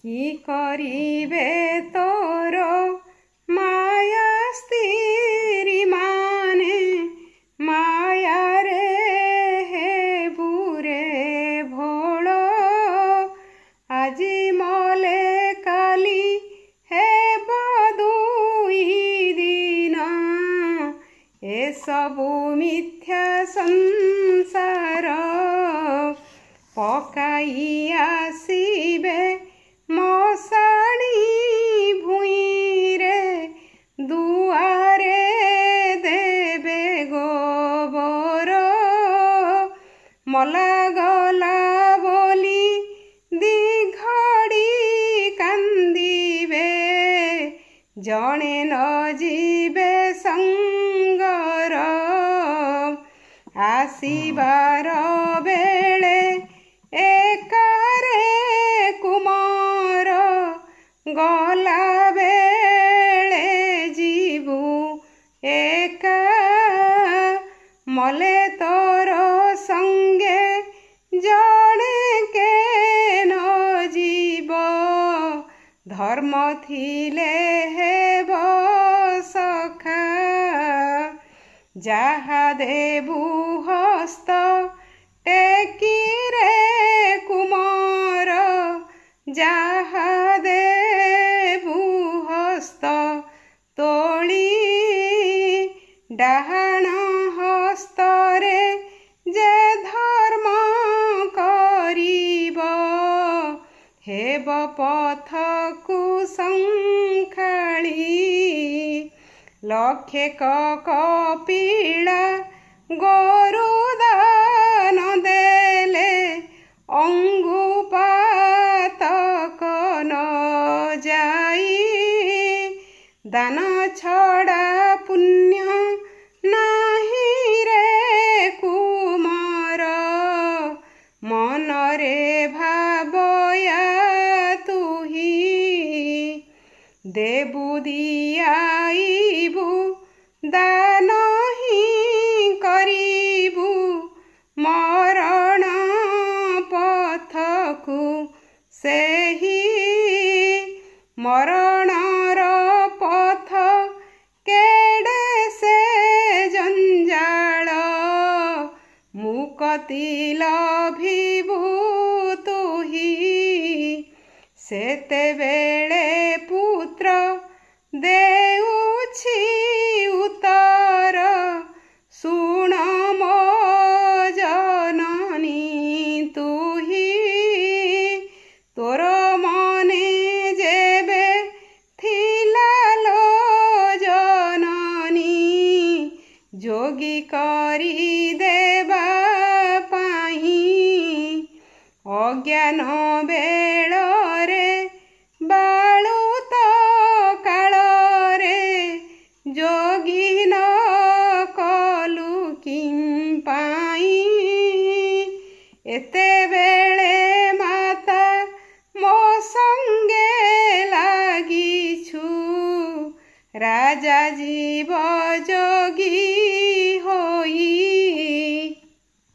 কি করিবে তোর ମଲା ଗଲା ବୋଲି ଦିଘଡ଼ି କାନ୍ଦିବେ ଜଣେ ନ ଯିବେ ସଙ୍ଗର ଆସିବାର ବେଳେ ଏକାରେ କୁମର ଗଲା ବେଳେ ଯିବୁ ଏକା ମଲେ ତ ধর্ম থিলে হেব সখা যাহা দেবু হস্ত টেকি রে কুমার যাহা দেবু হস্ত তোলি ডাহানা হেব পথকু সংখালি লক্ষেক কপিলা গরু দান দেলে অঙ্গু পাতক ন যাই দান ছড়া পুণ্য ଦେବୁଦିଆଇବୁ ଦାନ ହିଁ କରିବୁ ମରଣ ପଥକୁ ସେହି ମରଣର ପଥ କେଡ଼େ ସେ ଜଞ୍ଜାଳ ମୁକତି ଲଭିବୁ ତୁହି ସେତେବେଳେ ପୁ ଦେଉଛି ଉତ୍ତର ଶୁଣ ମୋ ଜନନୀ ତୁହି ତୋର ମନେ ଯେବେ ଥିଲା ଲୋ ଜନନୀ ଯୋଗୀ କରି ଦେବା ପାଇଁ ଅଜ୍ଞାନ ବେଳରେ ସେତେବେଳେ ମାତା ମୋ ସଙ୍ଗେ ଲାଗିଛୁ ରାଜା ଜୀବ ଯୋଗୀ